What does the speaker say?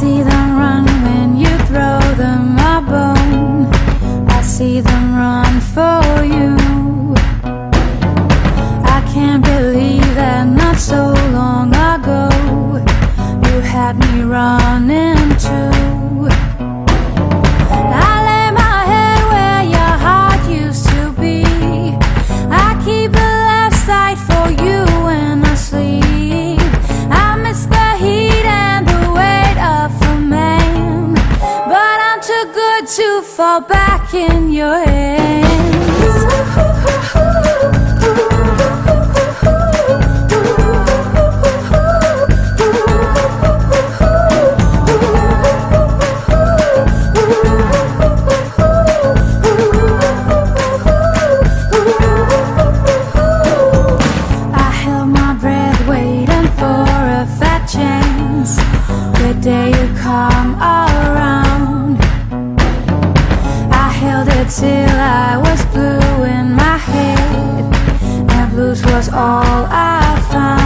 see them run when you throw them a bone. I see them run for you. I can't believe that not so long ago you had me running. to fall back in your head. Till I was blue in my head And blues was all I found